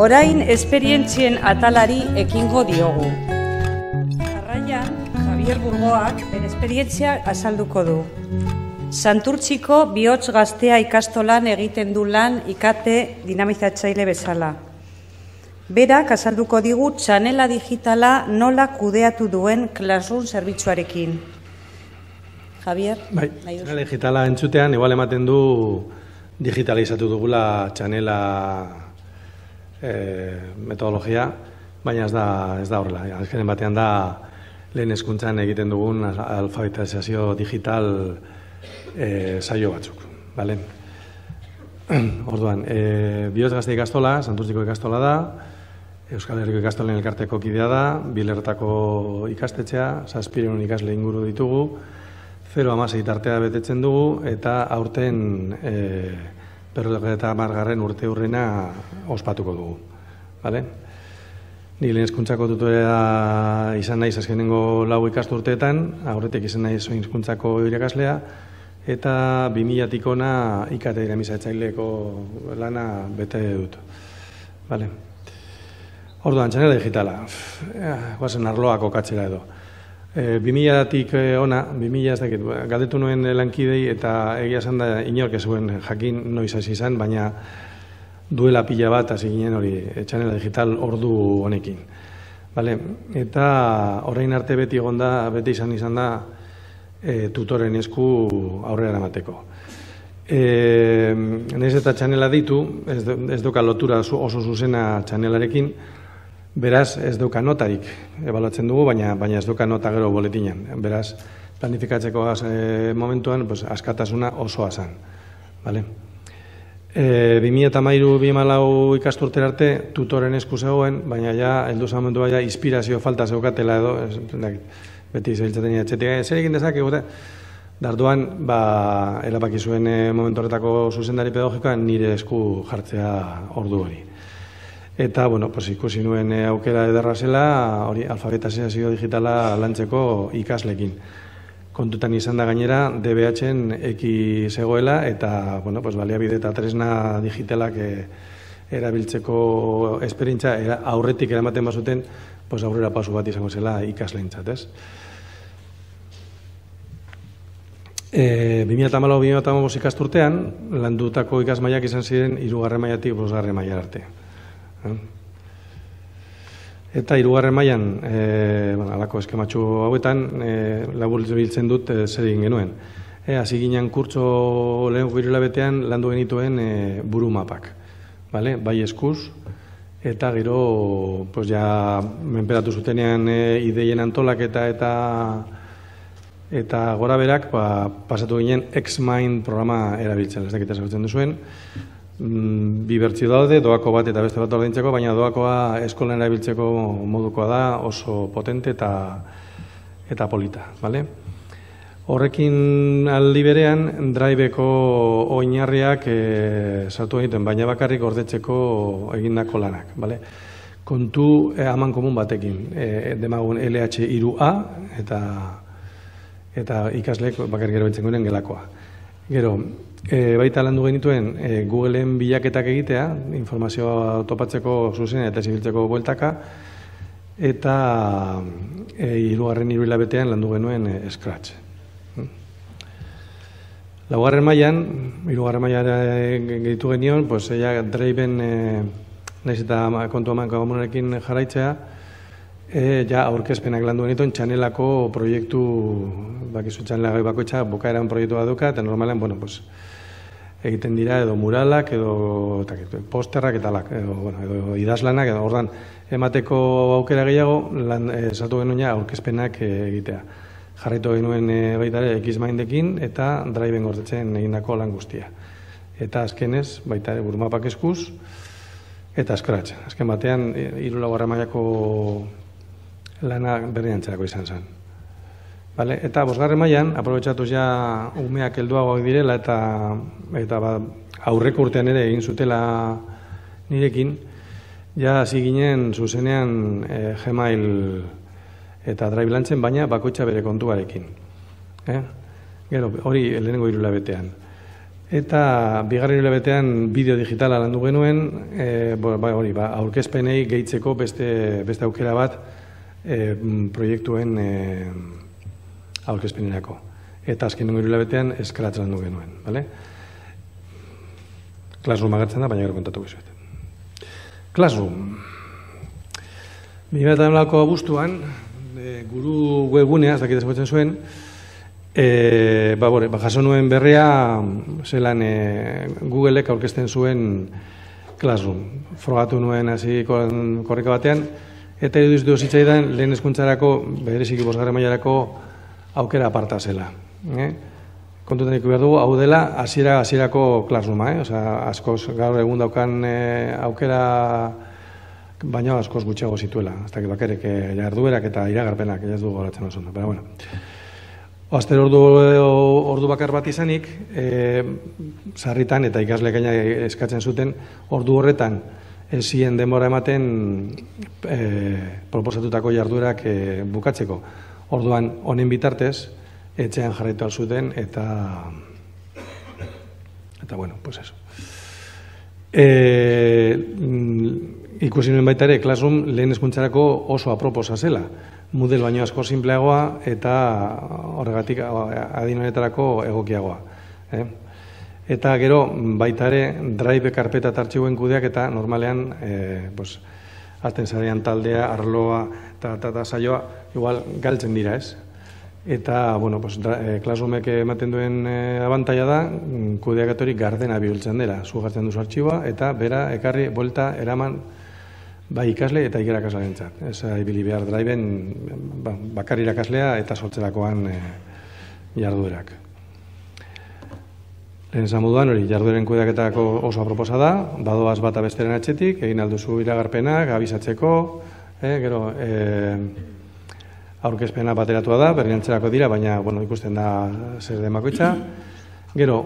Orain esperientzien atalari ekingo diogu. Jarraian, Javier Burgoak bere esperientzia azalduko du. Santurtziko bihotz gaztea ikastolan egiten du lan ikate dinamizatzaile bezala. Berak azalduko digu txanela digitala nola kudeatu duen Classroom zerbitzuarekin. Javier? Bai, txanela digitala entzutean, igual ematen du digitalizatu dugula txanela metodologia, baina ez da, ez da horrela. Azkenen batean da lehen eskuntzan egiten dugun alfabetizazio digital e, saio batzuk. Bale? Orduan, e, bioz gazte ikastola, santurtziko ikastola da, Euskal Herriko ikastolen elkarteko kidea da, bilertako ikastetxea, zazpireun ikasle inguru ditugu, 0 amasei tartea betetzen dugu, eta aurten e, eta margarren urte hurrena ospatuko dugu. Bale? Ni lehen eskuntzako tutorea izan naiz azkenengo lau ikastu urteetan, aurretik izan naiz oin eskuntzako irakaslea, eta 2000 ona ikate dinamizatzaileko lana bete dut. Bale? Orduan, txanela digitala, guazen arloak okatzera edo. E, 2000-tik e, ona, 2000 ez dakit, galdetu nuen lankidei eta egia esan da inork zuen jakin noiz hasi izan, baina duela pila bat hasi ginen hori txanela digital ordu honekin. Vale? Eta orain arte beti egonda, beti izan izan da e, tutoren esku aurrera eramateko. E, Nez eta txanela ditu, ez, ez doka lotura oso zuzena txanelarekin, Beraz, ez duka notarik ebaluatzen dugu, baina baina ez duka nota gero boletinen. Beraz, planifikatzeko e, momentuan pues, askatasuna osoa zen. Vale? E, 2008-2008 ikasturter arte tutoren esku zegoen, baina ja, eldu momentu baina, inspirazio falta zeukatela edo, ez, beti zebiltzaten etxetik, zer egin dezak, egote, darduan, ba, erabaki zuen e, momentu horretako zuzendari pedagogikoa nire esku jartzea ordu hori. Eta, bueno, pues, ikusi nuen eh, aukera ederra zela, hori alfabetazio digitala lantzeko ikaslekin. Kontutan izan da gainera, DBH-en eki zegoela, eta, bueno, pues, baliabide eta tresna digitalak e, erabiltzeko esperintza era, aurretik eramaten bazuten, pues, aurrera pasu bat izango zela ikasleintzat, ez? E, 2008-2008 ikasturtean, landutako ikasmaiak izan ziren, irugarre maiatik, bosgarre maiar arte. Eta hirugarren mailan, eh, bueno, alako eskematxu hauetan, eh, labur biltzen dut eh, zer egin genuen. Eh, hasi ginen kurtso lehen guirila betean landu genituen eh, buru mapak. Vale? Bai eskuz, eta gero, pues ja, menperatu zutenean eh, ideien antolak eta eta eta gora berak, ba, pasatu ginen X-Mind programa erabiltzen, ez dakit ezagutzen duzuen, Mm, bi bertzio daude, doako bat eta beste bat ordaintzeko, baina doakoa eskolen erabiltzeko modukoa da, oso potente eta eta polita, bale? Horrekin aldi berean, driveko oinarriak e, sartu egiten, baina bakarrik ordetzeko egindako lanak, bale? Kontu e, aman komun batekin, e, demagun LH3A eta eta ikaslek bakarrik gero gelakoa. Gero, E, baita landu genituen e, Googleen bilaketak egitea, informazioa topatzeko zuzen eta zibiltzeko bueltaka, eta e, irugarren iruila betean landu genuen e, Scratch. Hmm. Laugarren mailan, irugarren mailan e, gehitu genion, pues, ea Draven e, nahiz eta kontu aman komunarekin jarraitzea, e, ja aurkezpenak landu genituen txanelako proiektu, bakizu txanela bakoitza, bukaeran proiektu baduka, eta normalen, bueno, pues, egiten dira edo muralak edo posterrak eta lak, edo, bueno, edo idazlanak edo ordan emateko aukera gehiago lan e, saltu genuen aurkezpenak e, egitea. Jarraitu genuen e, baita ere Xmindekin eta Driven gordetzen egindako lan guztia. Eta azkenez baita ere burumapak eskuz eta Scratch. Azken batean hiru laugarra mailako lana berriantzerako izan zen. Vale, eta bosgarren mailan aprobetxatu ja umeak helduagoak direla eta eta ba, aurreko urtean ere egin zutela nirekin, ja hasi ginen zuzenean e, Gmail eta Drive lantzen, baina bakoitza bere kontuarekin. Eh? Gero, hori lehenengo irula betean. Eta bigarren hilabetean bideo digitala landu genuen, e, ba, hori, ba, aurkezpenei gehitzeko beste, beste aukera bat e, proiektuen e, aurkezpenerako. Eta azken nuen hilabetean eskratz landu genuen. Vale? Classroom agertzen da, baina gero kontatu gizuet. Classroom. Bimeta denlako abuztuan, e, guru webgunea, ez dakit zuen, E, ba, bore, ba, jaso nuen berrea, zelan e, Googleek aurkezten zuen Classroom. Frogatu nuen hasi korrika batean, eta edo izdu zitzaidan lehen eskuntzarako, berezik bosgarren mailarako aukera aparta zela. Eh? Kontutan iku behar dugu, hau dela, hasiera hasierako Classrooma, eh? Osa, askoz gaur egun daukan e, aukera baina askoz gutxiago zituela. Ez dakit bakarek, e, jarduerak eta iragarpenak, ez dugu horatzen oso. Pero bueno. Oazter ordu, ordu bakar bat izanik, e, sarritan eta ikasle gaina eskatzen zuten, ordu horretan ezien denbora ematen e, proposatutako jarduerak e, bukatzeko. Orduan, honen bitartez, etxean jarraitu zuten eta eta bueno, pues eso. E, ikusi nuen baita ere, Classroom lehen eskuntzarako oso aproposa zela modelo baino asko simpleagoa eta horregatik adinoetarako egokiagoa. Eh? Eta gero, baita ere, drive karpeta eta kudeak eta normalean, eh, pues, azten zarean taldea, arloa eta, eta, eta saioa, igual galtzen dira ez. Eta, bueno, pues, eh, klasumek ematen duen eh, abantaia da, kudeak gardena bihultzen dela, zugartzen duzu artxiboa, eta bera, ekarri, buelta, eraman, bai ikasle eta ikarakaslearen entzat. Ez ibili behar draiben ba, bakar irakaslea eta sortzerakoan e, jarduerak. Lehen esan moduan, hori, jardueren kudeaketako oso aproposa da, badoaz bat abesteren atxetik, egin alduzu iragarpenak, abisatzeko, e, gero, e, aurkezpena bateratua da, berriantzerako dira, baina, bueno, ikusten da zer demakoitza. Gero,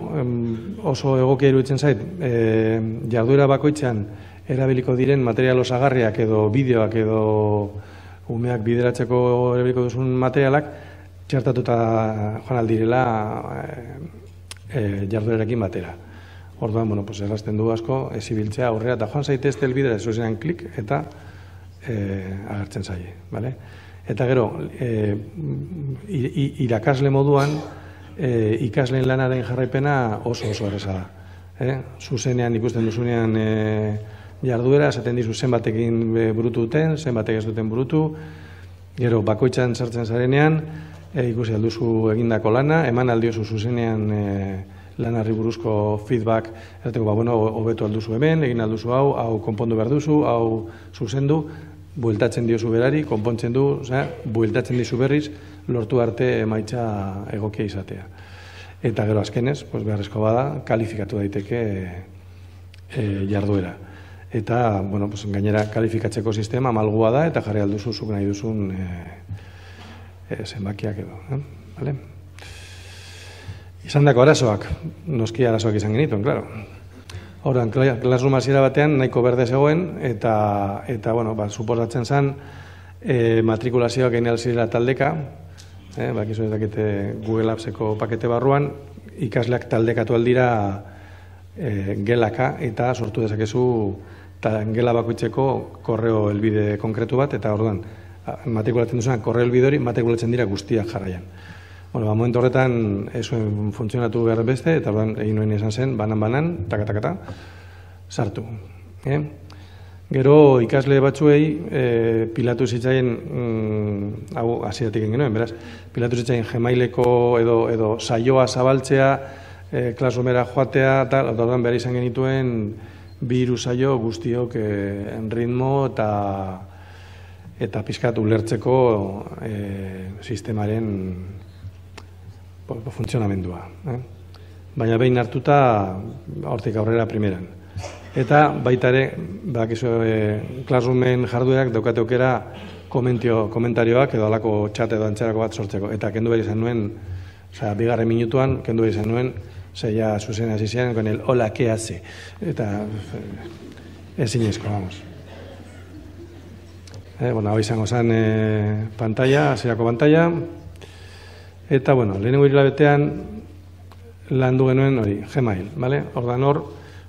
oso egokia iruditzen zait, e, jarduera bakoitzan, erabiliko diren material osagarriak edo bideoak edo umeak bideratzeko erabiliko duzun materialak txertatuta joan aldirela e, jarduerekin batera. Orduan, bueno, pues errazten du asko, ezibiltzea aurrera, eta joan zaitezte elbidera, zuzenean klik, eta e, agertzen zaie, bale? Eta gero, e, irakasle moduan, e, ikasleen lanaren jarraipena oso oso erreza da. Eh? Zuzenean ikusten duzunean e, jarduera, esaten dizu zenbatekin burutu duten, zenbatek ez duten burutu, gero bakoitzan sartzen zarenean, e, ikusi alduzu egindako lana, eman aldiozu zuzenean e, lanarri buruzko feedback, erteko, ba, bueno, hobetu alduzu hemen, egin alduzu hau, hau konpondu behar duzu, hau zuzendu, bueltatzen diozu berari, konpontzen du, oza, bueltatzen dizu berriz, lortu arte emaitza egokia izatea. Eta gero azkenez, pues, beharrezko bada, kalifikatu daiteke e, jarduera. Eta bueno, pues, gainera kalifikatzeko sistema malgua da eta jarri alduzu zuk nahi duzun e, e, zenbakiak edo. Eh? Vale? Izan dako arazoak, noski arazoak izan genituen, klaro. Horan, klasrum hasiera batean nahiko berde zegoen eta, eta bueno, ba, suposatzen zen e, matrikulazioak egin alzirela taldeka, eh, bakizu ez dakite Google Appseko pakete barruan, ikasleak taldekatu aldira e, gelaka eta sortu dezakezu eta gela bakoitzeko korreo helbide konkretu bat, eta orduan, matrikulatzen duzuan, korreo helbide hori matrikulatzen dira guztiak jarraian. Bueno, ba, momentu horretan, ez funtzionatu behar beste, eta orduan, egin nuen izan zen, banan-banan, takatakata, sartu. Eh? Gero, ikasle batzuei, e, pilatu zitzaien, mm, hau, hasiatik egin genuen, beraz, pilatu zitzaien gemaileko edo, edo saioa zabaltzea, e, klasomera joatea, eta orduan behar izan genituen, bi saio guztiok eh, ritmo eta eta pizkat ulertzeko eh, sistemaren funtzionamendua. Eh? Baina behin hartuta hortik aurrera primeran. Eta baita ere, bakizu, eh, klasrumen jarduerak daukate aukera komentio, komentarioak edo alako txat edo antzerako bat sortzeko. Eta kendu behar izan nuen, oza, bigarren minutuan, kendu behar izan nuen, Ose, ya Susana así con el hola, ¿qué hace? Eta, eh, ez inezko, vamos. Eh, bueno, hau izango zen eh, pantalla, hasierako pantalla. Eta, bueno, lehenengo irilabetean, landu genuen hori, Gmail, bale? Ordan hor,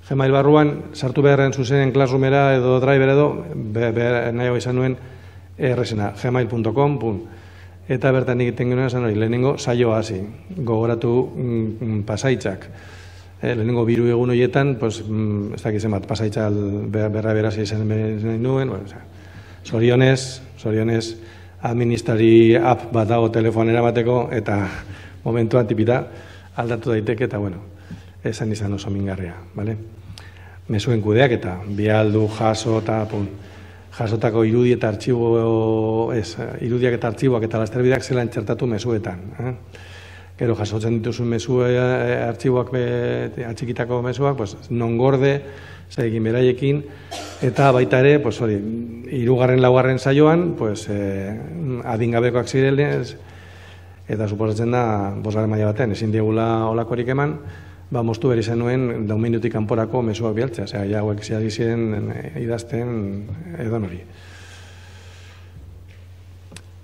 Gmail barruan, sartu beharren zuzenen Classroomera edo Driver edo, be, be, nahi izan nuen, errezena, gmail.com, Eta bertan egiten genuen esan hori, lehenengo saioa hasi, gogoratu mm, pasaitzak. E, lehenengo biru egun horietan, pues, mm, ez dakizen bat, pasaitza berra beraz izan nuen, bueno, sorionez, sorionez, administrari app bat dago telefonera bateko, eta momentuan tipita aldatu daiteke, eta bueno, esan izan oso mingarria, bale? Mesuen kudeak eta bialdu, jaso, eta pun, jasotako irudi eta artxibo, ez, irudiak eta artxiboak eta lasterbideak zelan txertatu mesuetan. Eh? Gero jasotzen dituzu mesu eh, artxiboak atxikitako mesuak, pues, non gorde, egin beraiekin, eta baita ere, pues, hori, irugarren laugarren saioan, pues, eh, adingabekoak zirenez, eta suposatzen da, bosgarren maila batean, ezin diegula olakorik eman, ba, moztu beri zenuen daun minutik kanporako mesuak bialtzea, zera, ja, hauek ziagi ziren eh, idazten edo nori.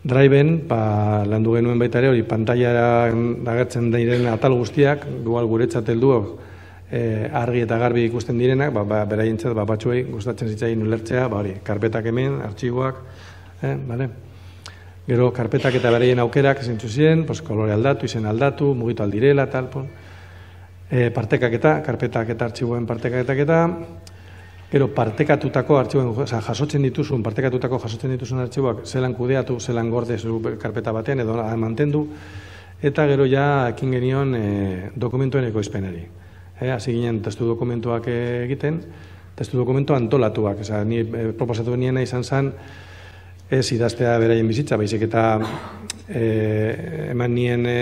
Draiben, ba, landu genuen baita ere, hori pantailara agertzen diren atal guztiak, dual guretzat heldu e, argi eta garbi ikusten direnak, ba, ba, beraientzat, ba, batzuei gustatzen zitzaien ulertzea, ba, hori, karpetak hemen, artxiboak, eh, bale? Gero, karpetak eta beraien aukerak zintzu ziren, pues, kolore aldatu, izen aldatu, mugitu aldirela, tal, pon e, partekak eta, karpetak eta artxiboen partekak eta, gero partekatutako artxiboen, oza, jasotzen dituzun, partekatutako jasotzen dituzun artxiboak, zelan kudeatu, zelan gorde karpeta batean, edo mantendu, eta gero ja ekin genion e, dokumentuen ekoizpenari. E, hasi ginen testu dokumentuak egiten, testu dokumentu antolatuak, oza, ni e, proposatu niena izan zen, ez idaztea beraien bizitza, baizik eta e, eman nien e,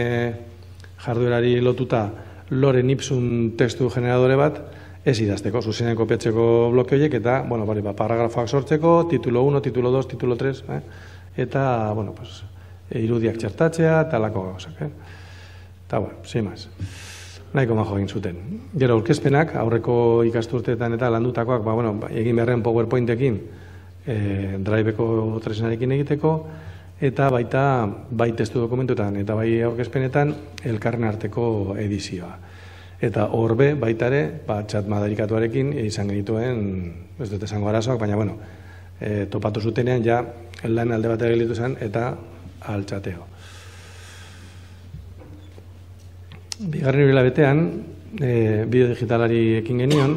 jarduerari lotuta, loren ipsun testu generadore bat, ez idazteko, zuzenen kopiatzeko bloke horiek, eta, bueno, bari, ba, paragrafoak sortzeko, titulo 1, titulo 2, titulo 3, eh? eta, bueno, pues, irudiak txertatzea, eta lako gauzak, eh? Eta, bueno, sin más. Nahiko majo egin zuten. Gero, aurkezpenak, aurreko ikasturteetan eta landutakoak, ba, bueno, egin beharren PowerPointekin, eh, driveko tresnarekin egiteko, eta baita bai testu dokumentuetan eta bai aurkezpenetan elkarren arteko edizioa. Eta horbe baita ere, ba, txat madarikatuarekin izan genituen, ez dut esango arazoak, baina bueno, e, topatu zutenean ja lan alde bat egilitu zen eta altxateo. Bigarren hori betean, e, bideo digitalari ekin genion,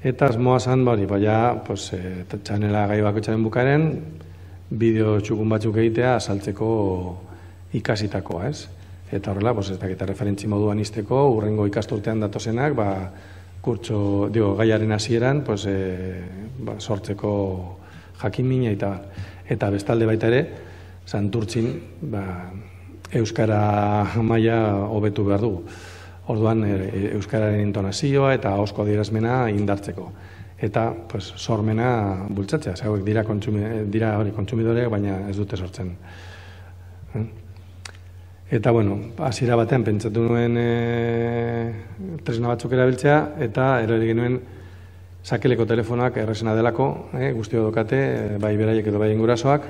eta asmoa zan, ba, ja, pues, e, txanela gai bako txaren bukaren, bideo txukun batzuk egitea saltzeko ikasitakoa, ez? Eta horrela, pues, ez dakita referentzi moduan izteko, urrengo ikasturtean datozenak, ba, kurtso, dio, gaiaren hasieran, pues, e, ba, sortzeko jakin mina eta eta bestalde baita ere, santurtzin, ba, Euskara maila hobetu behar dugu. Orduan, e, Euskararen intonazioa eta osko adierazmena indartzeko eta pues, sormena bultzatzea, hauek dira, dira hori kontsumidoreak, baina ez dute sortzen. Eh? Eta, bueno, hasiera batean pentsatu nuen e, tresna batzuk erabiltzea, eta erori genuen sakeleko telefonak erresena delako, e, guztio dokate, bai beraiek edo bai ingurasoak,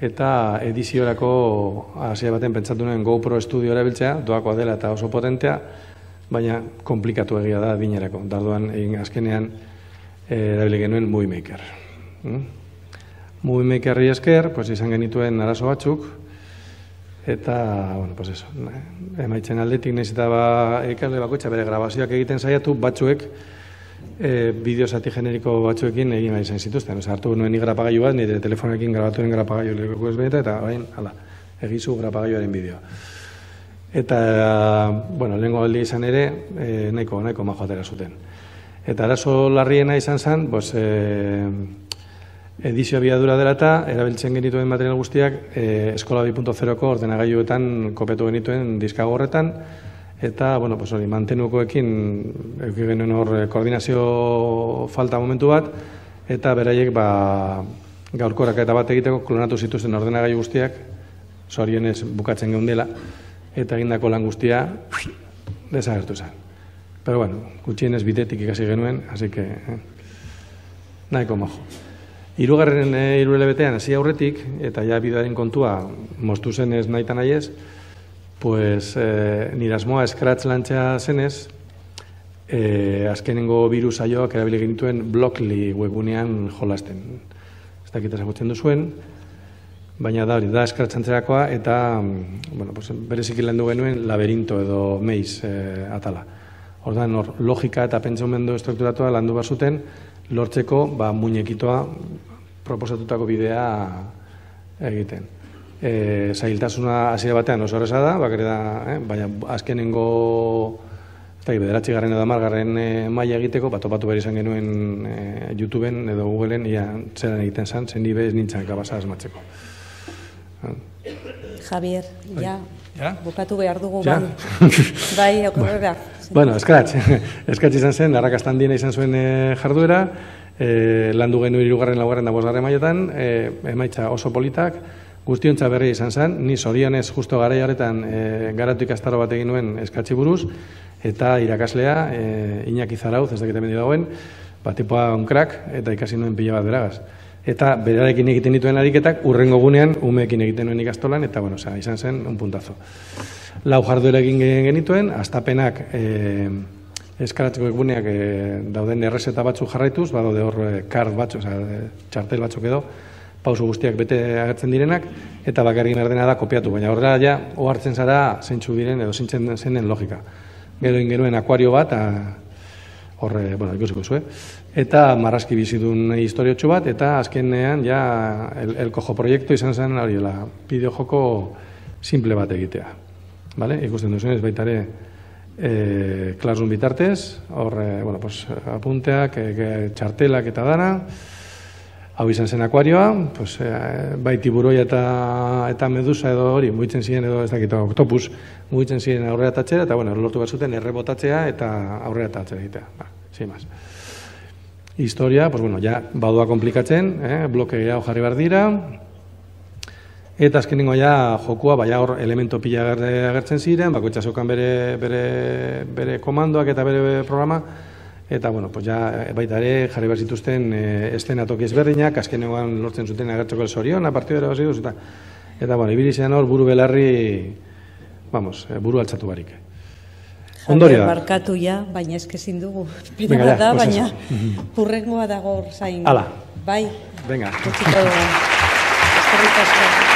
eta ediziorako hasiera batean pentsatu nuen GoPro Studio erabiltzea, doakoa dela eta oso potentea, baina komplikatu egia da dinerako. Darduan, egin azkenean, erabili genuen Movie Maker. Mm? Movie Makerri esker, pues, izan genituen arazo batzuk, eta, bueno, pues eso, emaitzen aldetik nahiz eta ba, ikasle bakoitza bere grabazioak egiten saiatu batzuek e, bideo zati generiko batzuekin egin nahi izan zituzten. Osa, hartu nuen igrapagailu bat, nire telefonekin grabatu nuen grapagailu lehiko ez beneta, eta bain, hala, egizu grapagailuaren bideo. Eta, bueno, lehenko aldi izan ere, e, nahiko, nahiko majo atera zuten. Eta arazo larriena izan zen, pues, e, edizio abiadura dela eta erabiltzen genituen material guztiak e, eskola 2.0ko ordenagailuetan kopetu genituen diskagorretan eta, bueno, pues, hori, mantenukoekin euki hor eh, koordinazio falta momentu bat eta beraiek ba, gaurkorak eta bat egiteko klonatu zituzten ordenagailu guztiak zorionez bukatzen geundela eta egindako lan guztia desagertu zen. Pero bueno, gutxienez bidetik ikasi genuen, así que eh, nahiko mojo. Hirugarren eh, hiru hasi aurretik eta ja bidearen kontua moztu zen ez nahi ez, pues, e, nire asmoa eskratz lantxea zenez, e, azkenengo virus aioak erabile genituen Blockly webunean jolasten. Ez dakit ezagutzen duzuen, baina da hori, da eskratzantzerakoa eta mm, bueno, pues, berezik du genuen laberinto edo meiz e, atala. Ordan hor, logika eta pentsamendu estrukturatua landu bazuten, lortzeko ba, muñekitoa proposatutako bidea egiten. E, zailtasuna hasiera batean oso horreza da, bakare da, eh? baina azkenengo eta bederatzi garren edo amargarren e, maila egiteko, bat topatu behar izan genuen e, YouTubeen edo Googleen, ia zeran egiten zen, zen nire ez nintzen kabasa asmatzeko. Javier, bai. ja, ja? bukatu behar dugu, ja? bai, bai, okorrera. Bueno, eskratz, eskratz izan zen, arrakastan diena izan zuen e, jarduera, e, landu genuen irugarren laugarren da bosgarren maietan, e, emaitza oso politak, guztiontza berri izan zen, ni zorionez justo gara horretan e, garatu ikastaro bat egin nuen eskatzi buruz, eta irakaslea, e, Iñaki Zarauz, ez dakit emendi dagoen, bat tipoa onkrak, eta ikasi nuen pila bat beragaz eta berarekin egiten dituen ariketak urrengo gunean umeekin egiten nuen ikastolan eta bueno, oza, izan zen un puntazo. Lau jarduera egin genituen, astapenak e, eskaratzeko eguneak e, dauden errezeta batzu jarraituz, badaude hor e, kart batzu, oza, e, txartel batzuk edo, pauso guztiak bete agertzen direnak, eta bakarrik erdena da kopiatu, baina horrela ja, ohartzen zara zeintzu diren edo zeintzen zenen logika. Gero ingenuen akuario bat, horre, bueno, ikusiko zuen eta marraski bizidun historiotxo bat, eta azkenean ja el, el kojo proiektu izan zen hori la bideo joko simple bat egitea. Vale? Ikusten duzen ez baitare e, klasun bitartez, hor, bueno, pues, apunteak, e, txartelak eta dana, hau izan zen akuarioa, pues, e, bai tiburoi eta, eta medusa edo hori, mugitzen ziren edo ez dakit, octopus, mugitzen ziren aurrera tatzera, eta bueno, lortu bat zuten errebotatzea eta aurrera tatzera egitea. Ba, sin historia, pues bueno, ja, badua komplikatzen, eh, bloke gehiago jarri behar dira, eta azkenengo ja jokua, baina hor elemento pila agertzen ziren, bako itxasokan bere, bere, bere komandoak eta bere programa, eta bueno, pues ja, baita ere jarri behar zituzten eh, estena toki ezberdinak, azkenengoan lortzen zuten agertzeko el sorion, a partir de eta, eta bueno, ibilizean hor buru belarri, vamos, eh, buru altzatu barik. Ondoria da. Barkatu ja, baina eske ezin dugu. Pena da, baina purrengoa dago zain. Hala. Bai. Venga. Eskerrik asko.